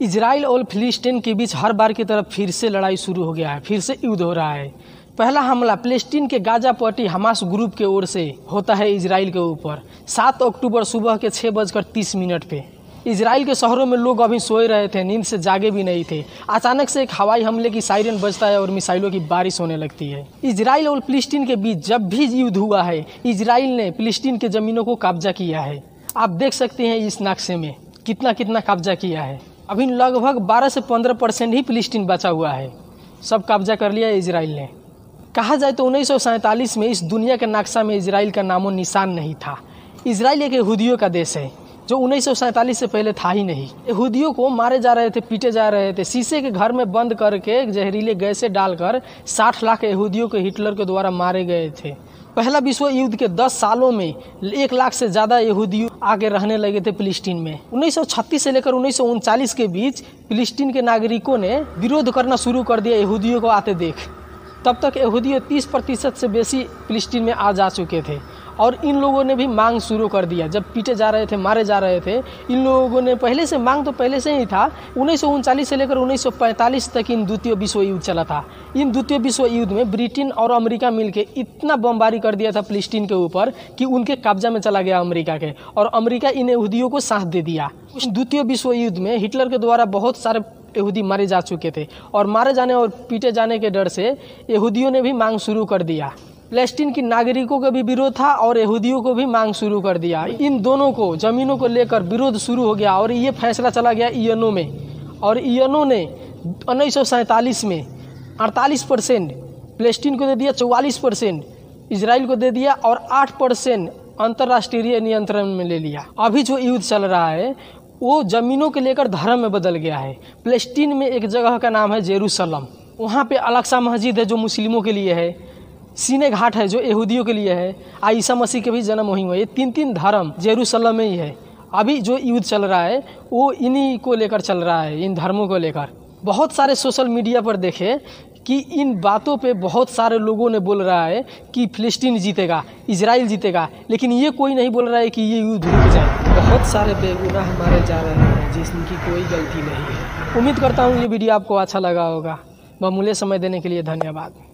Israel और फिलिस्तीन के बीच हर बार की तरफ़ फिर से लड़ाई शुरू हो गया है, फिर से युद्ध हो रहा है। पहला हमला फिलिस्तीन के गाजा पट्टी हमास ग्रुप के ओर से होता है इसराइल के ऊपर, सात अक्टूबर सुबह के छः बजकर तीस मिनट पे। इसराइल के शहरों में लोग अभी सोए रहे थे, नींद से जागे भी नहीं थे। अचानक से एक हवाई हमले की सायरन बजता है और मिसाइलों की बारिश होने लगती है। इसराइल और फिलिस्तीन के बीच जब भी युद्ध हुआ है इसराइल ने फिलिस्तीन के ज़मीनों को कब्जा किया है। आप देख सकते हैं इस नक्शे में कितना कितना कब्जा किया है। अभी लगभग 12 से 15 परसेंट ही फिलिस्तीन बचा हुआ है। सब कब्जा कर लिया इसराइल ने। कहा जाए तो उन्नीस सौ सैंतालीस में इस दुनिया के नक्शा में इसराइल का नामो निशान नहीं था। इसराइल एक यहूदियों का देश है, जो उन्नीस सौ सैंतालीस से पहले था ही नहीं। यहूदियों को मारे जा रहे थे, पीटे जा रहे थे। शीशे के घर में बंद करके जहरीले गैसे डालकर 60 लाख यहूदियों को हिटलर के द्वारा मारे गए थे। पहला विश्व युद्ध के 10 सालों में एक लाख से ज़्यादा यहूदी आगे रहने लगे थे फिलिस्तीन में। 1936 से लेकर उन्नीस के बीच फिलिस्तीन के नागरिकों ने विरोध करना शुरू कर दिया यहूदियों को आते देख। तब तक यहूदियों 30 प्रतिशत से बेसी फिलिस्तीन में आ जा चुके थे। और इन लोगों ने भी मांग शुरू कर दिया। जब पीटे जा रहे थे, मारे जा रहे थे, इन लोगों ने पहले से, मांग तो पहले से ही था, उन्नीस से लेकर 1945 तक इन द्वितीय विश्व युद्ध चला था। इन द्वितीय विश्व युद्ध में ब्रिटेन और अमेरिका मिलके इतना बमबारी कर दिया था फिलिस्तीन के ऊपर कि उनके कब्जा में चला गया अमेरिका के, और अमेरिका इन यहूदियों को साथ दे दिया। उस द्वितीय विश्व युद्ध में हिटलर के द्वारा बहुत सारे यहूदी मारे जा चुके थे, और मारे जाने और पीटे जाने के डर से यहूदियों ने भी मांग शुरू कर दिया। फलस्तीन की नागरिकों का भी विरोध था और यहूदियों को भी मांग शुरू कर दिया। इन दोनों को, जमीनों को लेकर विरोध शुरू हो गया और ये फैसला चला गया ईएनओ में। और ईएनओ ने उन्नीस में 48 परसेंट फलस्तीन को दे दिया 44 परसेंट इसराइल को दे दिया और 8 परसेंट अंतर्राष्ट्रीय नियंत्रण में ले लिया। अभी जो युद्ध चल रहा है, वो ज़मीनों के लेकर धर्म में बदल गया है। फलस्तीन में एक जगह का नाम है जेरूसलम। वहाँ पे अलक्सा मस्जिद है जो मुस्लिमों के लिए है। सीने घाट है, जो यहूदियों के लिए है। आ, ईसा मसीह के भी जन्म वहीं हुआ ये तीन तीन धर्म जेरूसलम में ही है। अभी जो युद्ध चल रहा है, वो इन्हीं को लेकर चल रहा है, इन धर्मों को लेकर। बहुत सारे सोशल मीडिया पर देखे कि इन बातों पे बहुत सारे लोगों ने बोल रहा है कि फिलिस्तीन जीतेगा इसराइल जीतेगा, लेकिन ये कोई नहीं बोल रहा है कि ये युद्ध रुक जाए। बहुत सारे बेगुनाह मारे जा रहे हैं जिसकी कोई गलती नहीं है। उम्मीद करता हूँ ये वीडियो आपको अच्छा लगा होगा। बहुमूल्य समय देने के लिए धन्यवाद।